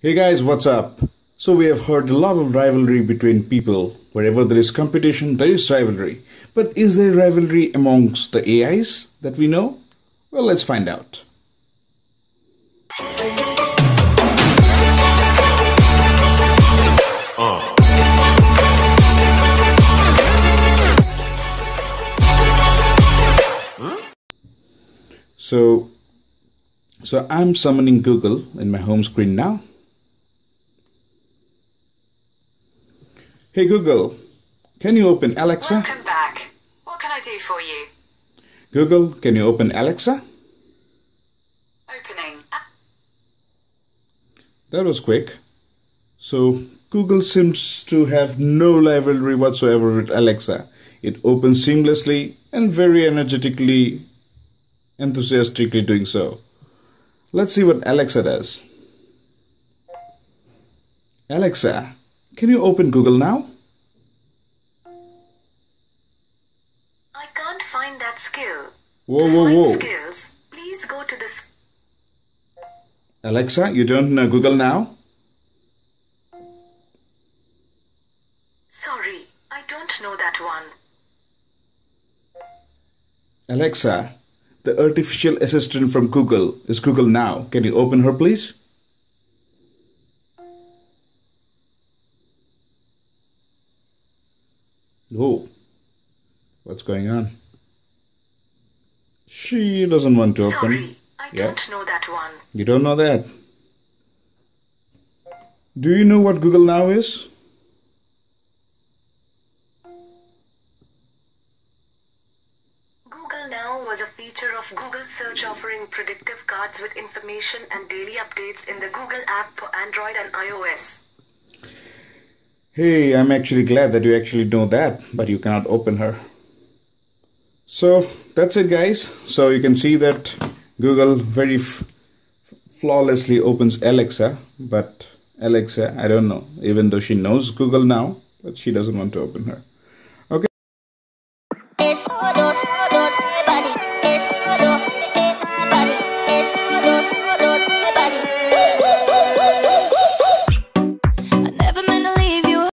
Hey guys, what's up? So we have heard a lot of rivalry between people. Wherever there is competition, there is rivalry. But is there rivalry amongst the AIs that we know? Well, let's find out. So, so I'm summoning Google in my home screen now. Hey Google, can you open Alexa? Welcome back. What can I do for you? Google, can you open Alexa? Opening. That was quick. So Google seems to have no rivalry whatsoever with Alexa. It opens seamlessly and very energetically, enthusiastically doing so. Let's see what Alexa does. Alexa, can you open Google now? Find that skill. Whoa, whoa, whoa. skills, please go to the Alexa, you don't know Google now? Sorry, I don't know that one. Alexa, the artificial assistant from Google is Google now. Can you open her, please? Oh, what's going on? She doesn't want to open. Sorry, I Yeah. don't know that one. You don't know that. Do you know what Google Now is? Google Now was a feature of Google search offering predictive cards with information and daily updates in the Google app for Android and iOS. Hey, I'm actually glad that you actually know that, but you cannot open her. So that's it, guys. So you can see that Google very flawlessly opens Alexa, but Alexa, I don't know, even though she knows Google now, but she doesn't want to open her. Okay.